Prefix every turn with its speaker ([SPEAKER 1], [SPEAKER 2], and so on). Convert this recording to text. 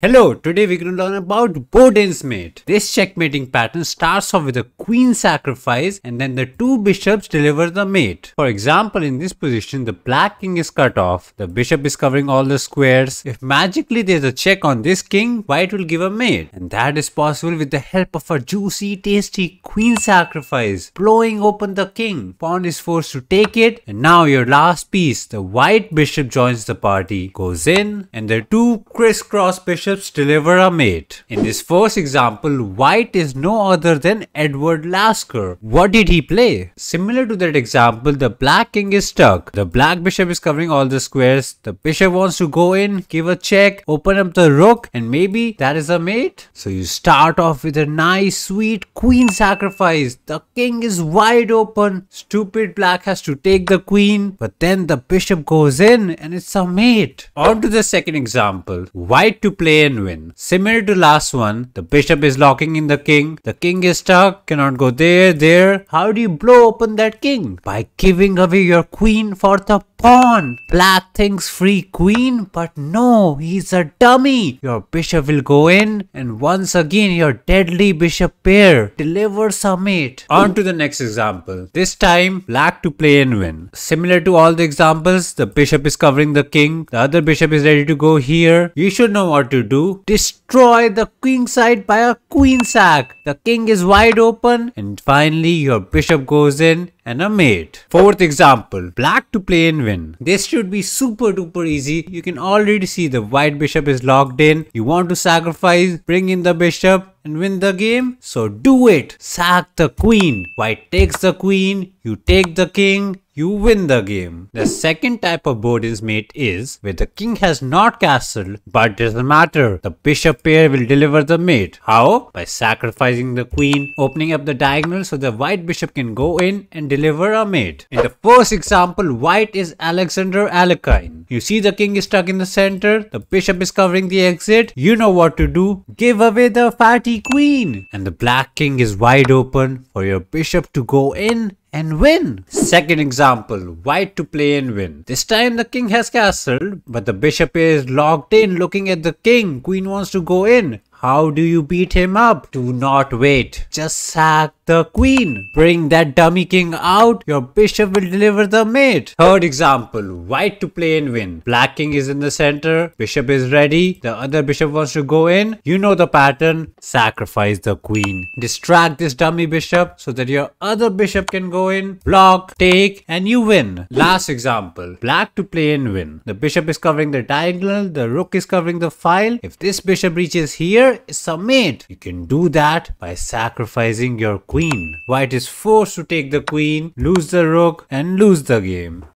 [SPEAKER 1] Hello, today we're going to learn about Boden's mate. This checkmating pattern starts off with a queen sacrifice and then the two bishops deliver the mate. For example, in this position, the black king is cut off. The bishop is covering all the squares. If magically there's a check on this king, white will give a mate. And that is possible with the help of a juicy, tasty queen sacrifice, blowing open the king. Pawn is forced to take it. And now your last piece, the white bishop joins the party, goes in, and the two crisscross bishops deliver a mate. In this first example, white is no other than Edward Lasker. What did he play? Similar to that example, the black king is stuck. The black bishop is covering all the squares. The bishop wants to go in, give a check, open up the rook, and maybe that is a mate. So you start off with a nice sweet queen sacrifice. The king is wide open. Stupid black has to take the queen, but then the bishop goes in and it's a mate. On to the second example. White to play and win. Similar to last one, the bishop is locking in the king. The king is stuck, cannot go there, there. How do you blow open that king? By giving away your queen for the pawn. Black thinks free queen, but no, he's a dummy. Your bishop will go in and once again your deadly bishop pair delivers a mate. On to the next example. This time, black to play and win. Similar to all the examples, the bishop is covering the king. The other bishop is ready to go here. You should know what to do. Destroy the king side by a queen sack. The king is wide open and finally your bishop goes in and a mate. Fourth example, black to play and win. This should be super duper easy. You can already see the white bishop is locked in. You want to sacrifice, bring in the bishop and win the game? So do it. Sack the queen. White takes the queen, you take the king, you win the game. The second type of Boden's mate is where the king has not castled, but doesn't matter. The bishop pair will deliver the mate. How? By sacrificing the queen, opening up the diagonal so the white bishop can go in and deliver a mate. In the first example, white is Alexander Alekhine. You see the king is stuck in the center, the bishop is covering the exit. You know what to do. Give away the fatty queen. And the black king is wide open for your bishop to go in and win. Second example, white to play and win. This time the king has castled, but the bishop is locked in looking at the king. Queen wants to go in. How do you beat him up? Do not wait. Just sack the queen. Bring that dummy king out. Your bishop will deliver the mate. Third example, white to play and win. Black king is in the center. Bishop is ready. The other bishop wants to go in. You know the pattern. Sacrifice the queen. Distract this dummy bishop so that your other bishop can go in. Block, take, and you win. Last example, black to play and win. The bishop is covering the diagonal. The rook is covering the file. If this bishop reaches here, it's a mate. You can do that by sacrificing your queen. White is forced to take the queen, lose the rook and lose the game.